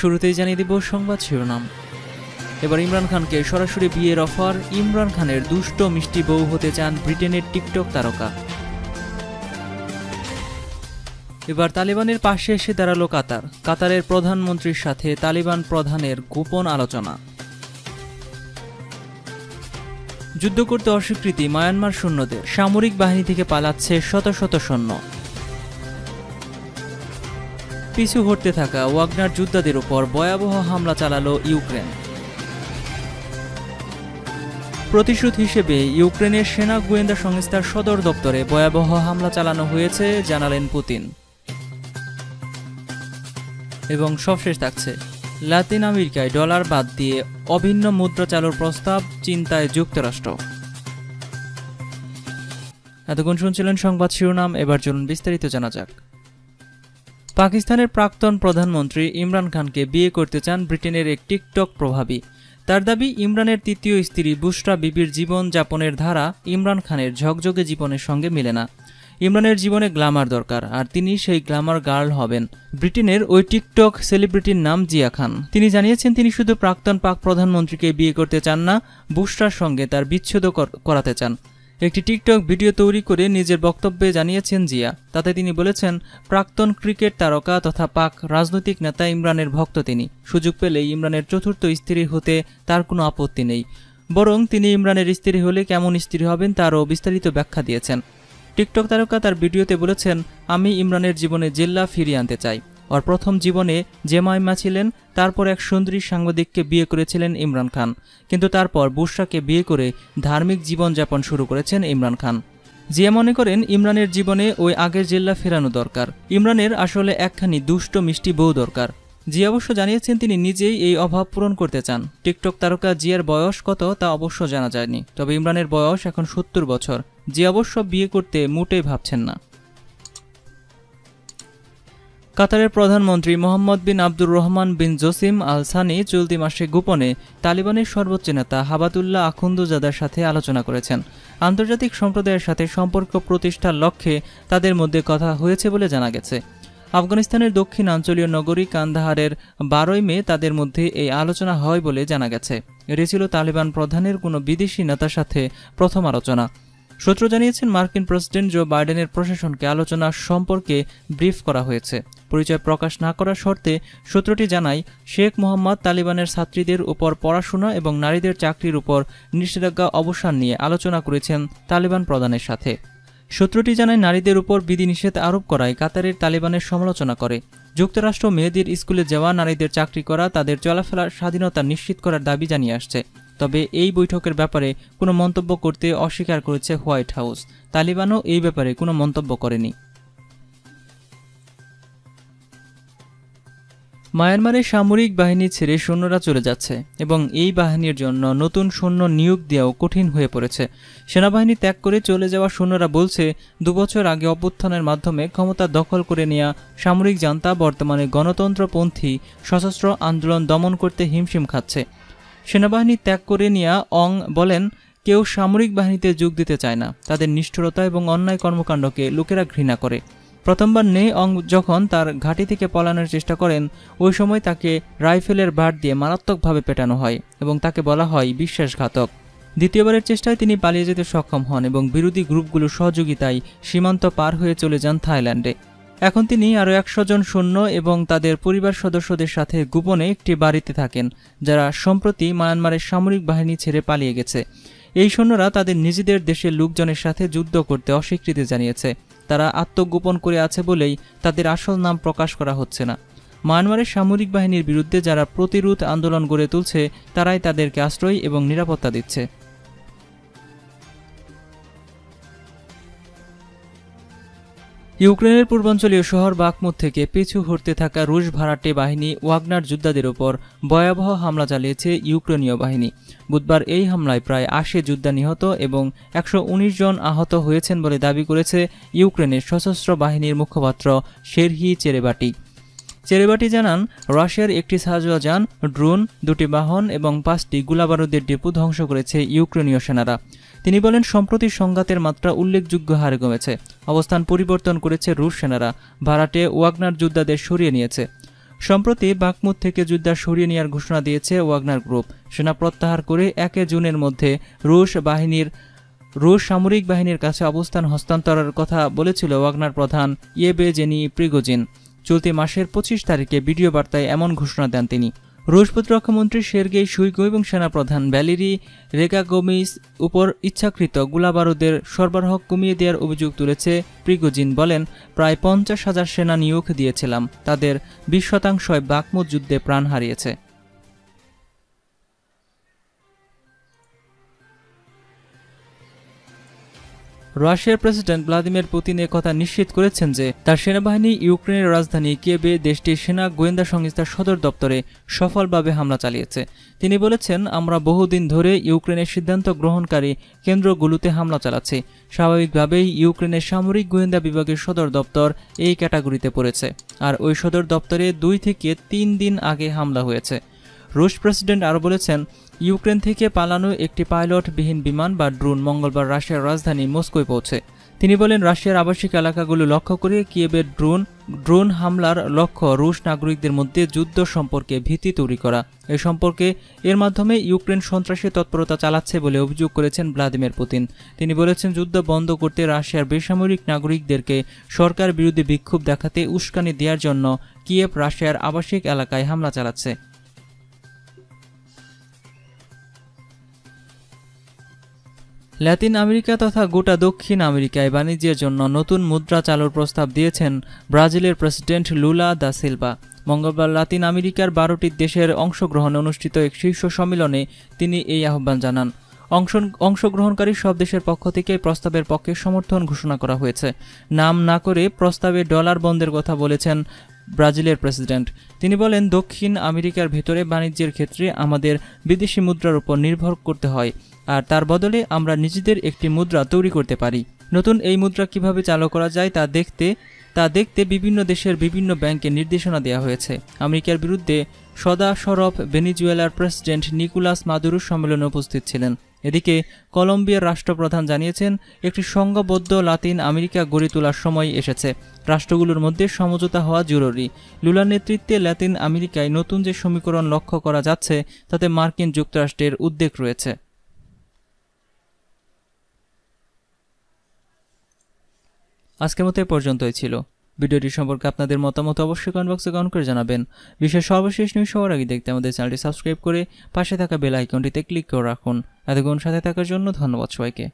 শুরুতেই জানিয়ে দিব সংবাদ শিরোনাম। এবার ইমরান খানকে সরাসরি বিয়ের অফার, ইমরান খানের দুষ্ট মিষ্টি বউ হতে চান ব্রিটেনের টিকটক তারকা। এবার তালিবানের পাশে এসে দাঁড়াল কাতার, কাতারের প্রধানমন্ত্রীর সাথে তালিবান প্রধানের গোপন আলোচনা। যুদ্ধ করতে অস্বীকৃতি, মায়ানমার সৈন্যদের, সামরিক বাহিনী থেকে পালাচ্ছে শত শত সৈন্য। পিছু হটতে থাকা ওয়াগনার যোদ্ধাদের উপর ভয়াবহ হামলা চালালো ইউক্রেন। প্রতিশোধ হিসেবে ইউক্রেনের সেনা গোয়েন্দা সংস্থার সদর দপ্তরে ভয়াবহ হামলা চালানো হয়েছে, জানালেন পুতিন। এবং সবশেষ থাকছে, লাতিন আমেরিকায় ডলার বাদ দিয়ে অভিন্ন মুদ্রা চালুর প্রস্তাব চিন্তায় যুক্তরাষ্ট্র। এতক্ষণ শুনছিলেন সংবাদ শিরোনাম, এবার চলুন বিস্তারিত জানা যাক। পাকিস্তানের প্রাক্তন প্রধানমন্ত্রী ইমরান খানকে বিয়ে করতে চান ব্রিটেনের এক টিকটক প্রভাবী। তার দাবি, ইমরানের তৃতীয় স্ত্রী বুশরা বিবির জীবন যাপনের ধারা ইমরান খানের ঝকঝকে জীবনের সঙ্গে মিলে না। ইমরানের জীবনে গ্ল্যামার দরকার, আর তিনি সেই গ্ল্যামার গার্ল হবেন। ব্রিটেনের ওই টিকটক সেলিব্রিটির নাম জিয়া খান। তিনি জানিয়েছেন, তিনি শুধু প্রাক্তন পাক প্রধানমন্ত্রীকে বিয়ে করতে চান না, বুশরার সঙ্গে তার বিচ্ছেদ করাতে চান। একটি টিকটক ভিডিও তৈরি করে নিজের বক্তব্যে জানিয়েছেন জিয়া। তাতে তিনি বলেছেন, প্রাক্তন ক্রিকেট তারকা তথা পাক রাজনৈতিক নেতা ইমরানের ভক্ত তিনি। সুযোগ পেলে ইমরানের চতুর্থ স্ত্রী হতে তার কোনো আপত্তি নেই। বরং তিনি ইমরানের স্ত্রী হলে কেমন স্ত্রী হবেন তারও বিস্তারিত ব্যাখ্যা দিয়েছেন। টিকটক তারকা তার ভিডিওতে বলেছেন, আমি ইমরানের জীবনে জেল্লা ফিরিয়ে আনতে চাই। ওর প্রথম জীবনে জেমাইমা ছিলেন তারপর এক সুন্দরী সাংবাদিককে বিয়ে করেছিলেন ইমরান খান। কিন্তু তারপর বুশরাকে বিয়ে করে ধার্মিক জীবনযাপন শুরু করেছেন ইমরান খান। জিয়া মনে করেন, ইমরানের জীবনে ওই আগের জেল্লা ফেরানো দরকার। ইমরানের আসলে একখানি দুষ্ট, মিষ্টি বউ দরকার। জিয়া অবশ্য জানিয়েছেন, তিনি নিজেই এই অভাব পূরণ করতে চান। টিকটক তারকা জিয়ার বয়স কত, তা অবশ্য জানা যায়নি। তবে ইমরানের বয়স এখন সত্তর বছর। জিয়া অবশ্য বিয়ে করতে মোটেই ভাবছেন না। কাতারের প্রধানমন্ত্রী মোহাম্মদ বিন আব্দুর রহমান বিন জসিম আল সানি চলতি মাসে গোপনে তালিবানের সর্বোচ্চ নেতা হাবাতুল্লাহ আখুন্দুজাদার সাথে আলোচনা করেছেন। আন্তর্জাতিক সম্প্রদায়ের সাথে সম্পর্ক প্রতিষ্ঠার লক্ষ্যে তাদের মধ্যে কথা হয়েছে বলে জানা গেছে। আফগানিস্তানের দক্ষিণাঞ্চলীয় নগরী কান্দাহারের বারোই মে তাদের মধ্যে এই আলোচনা হয় বলে জানা গেছে। এটি ছিল তালিবান প্রধানের কোনো বিদেশি নেতার সাথে প্রথম আলোচনা। সূত্র জানিয়েছেন মার্কিন প্রেসিডেন্ট জো বাইডেনের প্রশাসনকে আলোচনা সম্পর্কে ব্রিফ করা হয়েছে। পরিচয় প্রকাশ না করার শর্তে সূত্রটি জানায়, শেখ মোহাম্মদ তালিবানের ছাত্রীদের উপর পড়াশোনা এবং নারীদের চাকরির উপর নিষেধাজ্ঞা অবসান নিয়ে আলোচনা করেছেন তালিবান প্রধানের সাথে। সূত্রটি জানায়, নারীদের উপর বিধিনিষেধ আরোপ করায় কাতারের তালিবানের সমালোচনা করে। যুক্তরাষ্ট্র মেয়েদের স্কুলে যাওয়া, নারীদের চাকরি করা, তাদের চলাফেরার স্বাধীনতা নিশ্চিত করার দাবি জানিয়ে আসছে। তবে এই বৈঠকের ব্যাপারে কোনো মন্তব্য করতে অস্বীকার করেছে হোয়াইট হাউস। তালিবানও এই ব্যাপারে কোনো মন্তব্য করেনি। মায়ানমারের সামরিক বাহিনী ছেড়ে সৈন্যরা চলে যাচ্ছে এবং এই বাহিনীর জন্য নতুন সৈন্য নিয়োগ দেওয়াও কঠিন হয়ে পড়েছে। সেনাবাহিনী ত্যাগ করে চলে যাওয়া সৈন্যরা বলছে, দুবছর আগে অভ্যুত্থানের মাধ্যমে ক্ষমতা দখল করে নেওয়া সামরিক জান্তা বর্তমানে গণতন্ত্রপন্থী সশস্ত্র আন্দোলন দমন করতে হিমশিম খাচ্ছে। সেনাবাহিনী ত্যাগ করে নিয়া অং বলেন, কেউ সামরিক বাহিনীতে যোগ দিতে চায় না। তাদের নিষ্ঠুরতা এবং অন্যায় কর্মকাণ্ডকে লোকেরা ঘৃণা করে। প্রথমবার নে অং যখন তার ঘাঁটি থেকে পলানোর চেষ্টা করেন, ওই সময় তাকে রাইফেলের বাট দিয়ে মারাত্মকভাবে পেটানো হয় এবং তাকে বলা হয় বিশ্বাসঘাতক। দ্বিতীয়বারের চেষ্টায় তিনি পালিয়ে যেতে সক্ষম হন এবং বিরোধী গ্রুপগুলোর সহযোগিতায় সীমান্ত পার হয়ে চলে যান থাইল্যান্ডে। এখন তিনি আরও একশো জন সৈন্য এবং তাদের পরিবার সদস্যদের সাথে গোপনে একটি বাড়িতে থাকেন, যারা সম্প্রতি মায়ানমারের সামরিক বাহিনী ছেড়ে পালিয়ে গেছে। এই সৈন্যরা তাদের নিজেদের দেশের লোকজনের সাথে যুদ্ধ করতে অস্বীকৃতি জানিয়েছে। তারা আত্মগোপন করে আছে বলেই তাদের আসল নাম প্রকাশ করা হচ্ছে না। মায়ানমারের সামরিক বাহিনীর বিরুদ্ধে যারা প্রতিরোধ আন্দোলন গড়ে তুলছে, তারাই তাদেরকে আশ্রয় এবং নিরাপত্তা দিচ্ছে। ইউক্রেনের পূর্বাঞ্চলীয় শহর বাকমুদ থেকে পিছু হটতে থাকা রুশ ভাড়াটে বাহিনী ওয়াগনার যোদ্ধাদের ওপর ভয়াবহ হামলা চালিয়েছে ইউক্রেনীয় বাহিনী। বুধবার এই হামলায় প্রায় আশি যোদ্ধা নিহত এবং একশো উনিশ জন আহত হয়েছেন বলে দাবি করেছে ইউক্রেনের সশস্ত্র বাহিনীর মুখপাত্র শেরহি চেরেবাটি। চেরেবাটি জানান, রাশিয়ার একটি সাজোয়া যান, ড্রোন, দুটি বাহন এবং পাঁচটি গোলাবারুদের ডিপু ধ্বংস করেছে ইউক্রেনীয় সেনারা। তিনি বলেন, সম্প্রতি সংঘাতের মাত্রা উল্লেখযোগ্য হারে কমেছে। অবস্থান পরিবর্তন করেছে রুশ সেনারা। ভাড়াটে ওয়াগনার যোদ্ধাদের সরিয়ে নিয়েছে। সম্প্রতি বাকমুদ থেকে যুদ্ধ সরিয়ে নেওয়ার ঘোষণা দিয়েছে ওয়াগনার গ্রুপ। সেনা প্রত্যাহার করে একে জুনের মধ্যে রুশ বাহিনীর, রুশ সামরিক বাহিনীর কাছে অবস্থান হস্তান্তরের কথা বলেছিল ওয়াগনার প্রধান ইয়েবে জেনি প্রিগোজিন। চলতি মাসের পঁচিশ তারিখে ভিডিও বার্তায় এমন ঘোষণা দেন তিনি। রুশ প্রতিরক্ষামন্ত্রী সের্গেই সুইগো এবং সেনাপ্রধান ব্যালেরি রেগাগোমিস উপর ইচ্ছাকৃত গোলাবারুদের সরবরাহ কমিয়ে দেওয়ার অভিযোগ তুলেছে। প্রিগোজিন বলেন, প্রায় পঞ্চাশ হাজার সেনা নিয়োগ দিয়েছিলাম। তাদের বিশ শতাংশই বাকমুদ যুদ্ধে প্রাণ হারিয়েছে। রাশিয়ার প্রেসিডেন্ট ভ্লাদিমির পুতিন কথা নিশ্চিত করেছেন যে তার সেনাবাহিনী ইউক্রেনের রাজধানী কেবে দেশটির সেনা গোয়েন্দা সংস্থার সদর দপ্তরে সফলভাবে হামলা চালিয়েছে। তিনি বলেছেন, আমরা বহুদিন ধরে ইউক্রেনের সিদ্ধান্ত গ্রহণকারী কেন্দ্রগুলোতে হামলা চালাচ্ছি। স্বাভাবিকভাবেই ইউক্রেনের সামরিক গোয়েন্দা বিভাগের সদর দপ্তর এই ক্যাটাগরিতে পড়েছে। আর ওই সদর দপ্তরে দুই থেকে তিন দিন আগে হামলা হয়েছে। রুশ প্রেসিডেন্ট আরও বলেছেন, ইউক্রেন থেকে পালানো একটি পাইলটবিহীন বিমান বা ড্রোন মঙ্গলবার রাশিয়ার রাজধানী মস্কোয় পৌঁছে। তিনি বলেন, রাশিয়ার আবাসিক এলাকাগুলো লক্ষ্য করে কিয়েবের ড্রোন ড্রোন হামলার লক্ষ্য রুশ নাগরিকদের মধ্যে যুদ্ধ সম্পর্কে ভীতি তৈরি করা। এ সম্পর্কে এর মাধ্যমে ইউক্রেন সন্ত্রাসী তৎপরতা চালাচ্ছে বলে অভিযোগ করেছেন ভ্লাদিমির পুতিন। তিনি বলেছেন, যুদ্ধ বন্ধ করতে রাশিয়ার বেসামরিক নাগরিকদেরকে সরকার বিরোধী বিক্ষোভ দেখাতে উস্কানি দেওয়ার জন্য কিয়েভ রাশিয়ার আবাসিক এলাকায় হামলা চালাচ্ছে। ল্যাতিন আমেরিকা তথা গোটা দক্ষিণ আমেরিকায় বাণিজ্যের জন্য নতুন মুদ্রা চালুর প্রস্তাব দিয়েছেন ব্রাজিলের প্রেসিডেন্ট লুলা দা সিলভা। মঙ্গলবার লাতিন আমেরিকার বারোটি দেশের অংশগ্রহণে অনুষ্ঠিত এক শীর্ষ সম্মেলনে তিনি এই আহ্বান জানান। অংশ, অংশগ্রহণকারী সব দেশের পক্ষ থেকে প্রস্তাবের পক্ষে সমর্থন ঘোষণা করা হয়েছে। নাম না করে প্রস্তাবে ডলার বন্ধের কথা বলেছেন ব্রাজিলের প্রেসিডেন্ট। তিনি বলেন, দক্ষিণ আমেরিকার ভেতরে বাণিজ্যের ক্ষেত্রে আমাদের বিদেশি মুদ্রার উপর নির্ভর করতে হয়। আর তার বদলে আমরা নিজেদের একটি মুদ্রা তৈরি করতে পারি। নতুন এই মুদ্রা কীভাবে চালু করা যায় তা দেখতে তা দেখতে বিভিন্ন দেশের বিভিন্ন ব্যাংকে নির্দেশনা দেওয়া হয়েছে। আমেরিকার বিরুদ্ধে সদা সরব ভেনিজুয়েলার প্রেসিডেন্ট নিকোলাস মাদুরো সম্মেলনে উপস্থিত ছিলেন। এদিকে কলম্বিয়ার রাষ্ট্রপ্রধান জানিয়েছেন, একটি সংঘবদ্ধ লাতিন আমেরিকা গড়ে তোলার সময় এসেছে। রাষ্ট্রগুলোর মধ্যে সমঝোতা হওয়া জরুরি। লুলার নেতৃত্বে লাতিন আমেরিকায় নতুন যে সমীকরণ লক্ষ্য করা যাচ্ছে, তাতে মার্কিন যুক্তরাষ্ট্রের উদ্বেগ রয়েছে। আজকের মতো এ পর্যন্তই ছিল। ভিডিওটি সম্পর্কে আপনাদের মতামত অবশ্যই কমেন্ট বক্সে কমেন্ট করে জানাবেন। বিশেষ সর্বশেষ নিউজ সবার আগে দেখতে আমাদের চ্যানেলটি সাবস্ক্রাইব করে পাশে থাকা বেল আইকনটিতে ক্লিক করে রাখুন। এতক্ষণ সাথে থাকার জন্য ধন্যবাদ সবাইকে।